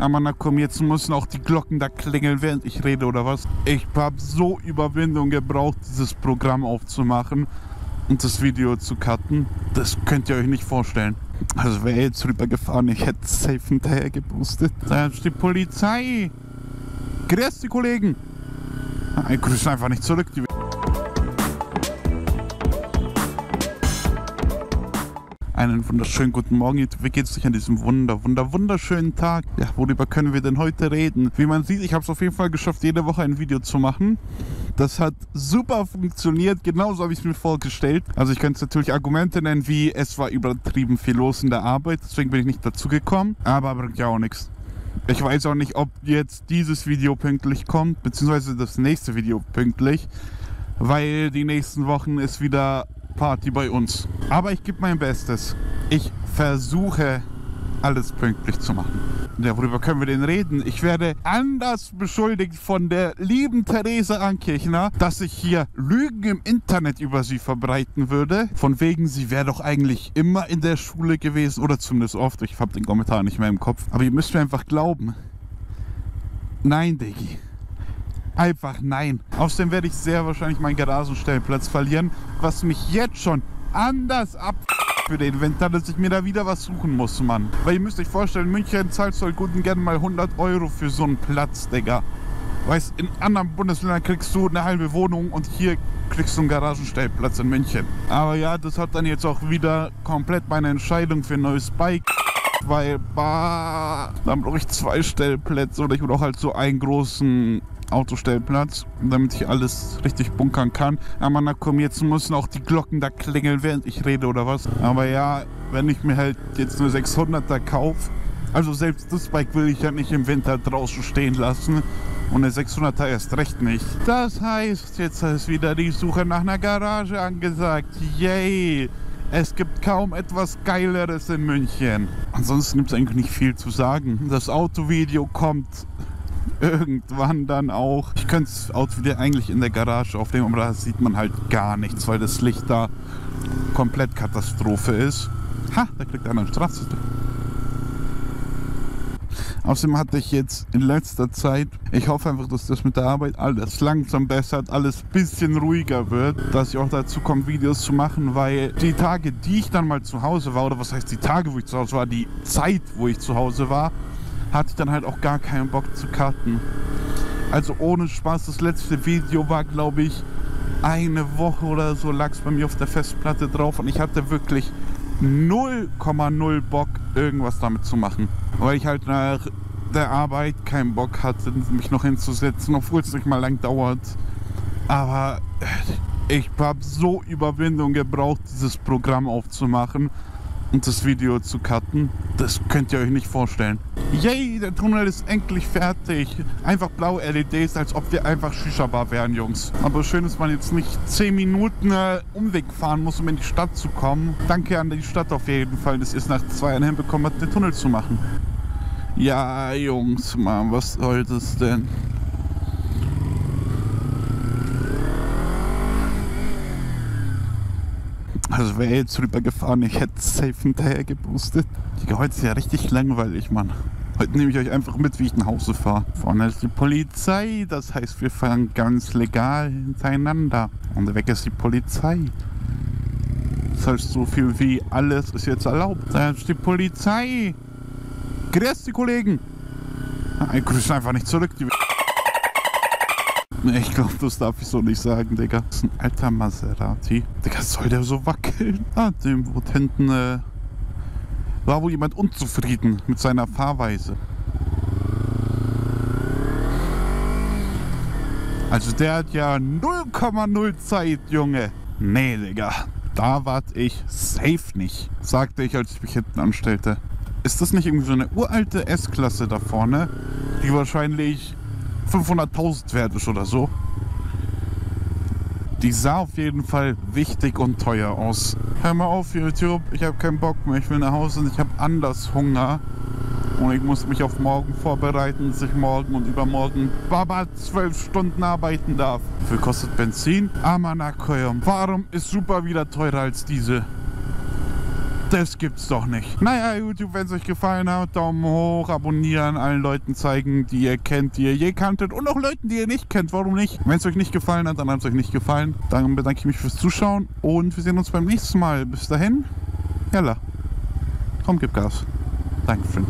Aber na komm, jetzt müssen auch die Glocken da klingeln, während ich rede oder was? Ich habe so Überwindung gebraucht, dieses Programm aufzumachen und das Video zu cutten. Das könnt ihr euch nicht vorstellen. Also wäre jetzt rübergefahren, ich hätte safe hinterher geboostet. Da ist die Polizei. Grüß die Kollegen. Ich grüße einfach nicht zurück. Die Einen wunderschönen guten Morgen. Wie geht's euch an diesem wunder, wunder, wunderschönen Tag? Ja, worüber können wir denn heute reden? Wie man sieht, ich habe es auf jeden Fall geschafft, jede Woche ein Video zu machen. Das hat super funktioniert, genauso habe ich es mir vorgestellt. Also ich könnte natürlich Argumente nennen, wie es war übertrieben viel los in der Arbeit, deswegen bin ich nicht dazu gekommen. Aber bringt ja auch nichts. Ich weiß auch nicht, ob jetzt dieses Video pünktlich kommt, beziehungsweise das nächste Video pünktlich, weil die nächsten Wochen ist wieder Party bei uns. Aber ich gebe mein Bestes. Ich versuche alles pünktlich zu machen. Ja, worüber können wir denn reden? Ich werde anders beschuldigt von der lieben Therese Ankirchner, dass ich hier Lügen im Internet über sie verbreiten würde. Von wegen, sie wäre doch eigentlich immer in der Schule gewesen oder zumindest oft. Ich habe den Kommentar nicht mehr im Kopf. Aber ihr müsst mir einfach glauben. Nein, Diggi. Einfach nein. Außerdem werde ich sehr wahrscheinlich meinen Garagenstellplatz verlieren, was mich jetzt schon anders ab für den Winter, dass ich mir da wieder was suchen muss, Mann. Weil ihr müsst euch vorstellen, München zahlt halt gut und gerne mal 100 Euro für so einen Platz, Digga. Weißt, in anderen Bundesländern kriegst du eine halbe Wohnung und hier kriegst du einen Garagenstellplatz in München. Aber ja, das hat dann jetzt auch wieder komplett meine Entscheidung für ein neues Bike weil bah, dann brauche ich zwei Stellplätze oder ich brauche halt so einen großen Autostellplatz, damit ich alles richtig bunkern kann. Aber na komm, jetzt müssen auch die Glocken da klingeln, während ich rede oder was. Aber ja, wenn ich mir halt jetzt nur 600er kaufe, also selbst das Bike will ich ja nicht im Winter draußen stehen lassen. Und eine 600er erst recht nicht. Das heißt, jetzt ist wieder die Suche nach einer Garage angesagt. Yay! Es gibt kaum etwas Geileres in München. Ansonsten gibt es eigentlich nicht viel zu sagen. Das Autovideo kommt irgendwann dann auch. Ich könnte das Autovideo eigentlich in der Garage aufnehmen, aber da sieht man halt gar nichts, weil das Licht da komplett Katastrophe ist. Ha, da kriegt einer eine Straße. Außerdem hatte ich jetzt in letzter Zeit, ich hoffe einfach, dass das mit der Arbeit alles langsam bessert, alles bisschen ruhiger wird, dass ich auch dazu komme, Videos zu machen, weil die Tage, die ich dann mal zu Hause war, oder was heißt die Tage, wo ich zu Hause war, die Zeit, wo ich zu Hause war, hatte dann halt auch gar keinen Bock zu cutten. Also ohne Spaß, das letzte Video war, glaube ich, eine Woche oder so lag es bei mir auf der Festplatte drauf und ich hatte wirklich 0,0 Bock, irgendwas damit zu machen. Weil ich halt nach der Arbeit keinen Bock hatte, mich noch hinzusetzen, obwohl es nicht mal lang dauert. Aber ich habe so Überwindung gebraucht, dieses Programm aufzumachen und das Video zu cutten. Das könnt ihr euch nicht vorstellen. Yay, der Tunnel ist endlich fertig. Einfach blaue LEDs, als ob wir einfach Shisha-Bar wären, Jungs. Aber schön, dass man jetzt nicht 10 Minuten äh, Umweg fahren muss, um in die Stadt zu kommen. Danke an die Stadt auf jeden Fall, dass ihr es nach zwei Jahren hinbekommen habt, den Tunnel zu machen. Ja, Jungs, Mann, was soll das denn? Also wäre jetzt rübergefahren, ich hätte safe hinterher geboostet. Digga, heute ist ja richtig langweilig, Mann. Heute nehme ich euch einfach mit, wie ich nach Hause fahre. Vorne ist die Polizei, das heißt, wir fahren ganz legal hintereinander. Und weg ist die Polizei. Das heißt, so viel wie alles ist jetzt erlaubt. Da ist die Polizei. Grüß die Kollegen. Ich grüße einfach nicht zurück. Die Ich glaube, das darf ich so nicht sagen, Digga. Das ist ein alter Maserati. Digga, soll der so wackeln? Ah, dem hinten, äh, war wohl jemand unzufrieden mit seiner Fahrweise. Also der hat ja 0,0 Zeit, Junge. Nee, Digga. Da wart ich safe nicht, sagte ich, als ich mich hinten anstellte. Ist das nicht irgendwie so eine uralte S-Klasse da vorne, die wahrscheinlich 500.000 wert ist oder so? Die sah auf jeden Fall wichtig und teuer aus. Hör mal auf, YouTube. Ich habe keinen Bock mehr. Ich will nach Hause und ich habe anders Hunger. Und ich muss mich auf morgen vorbereiten, dass ich morgen und übermorgen Baba zwölf Stunden arbeiten darf. Wie viel kostet Benzin? Amanakoyum. Warum ist Super wieder teurer als diese? Das gibt's doch nicht. Naja, YouTube, wenn es euch gefallen hat, Daumen hoch, abonnieren, allen Leuten zeigen, die ihr kennt, die ihr je kanntet und auch Leuten, die ihr nicht kennt. Warum nicht? Wenn es euch nicht gefallen hat, dann hat es euch nicht gefallen. Dann bedanke ich mich fürs Zuschauen und wir sehen uns beim nächsten Mal. Bis dahin, Jalla. Komm, gib Gas. Dankeschön.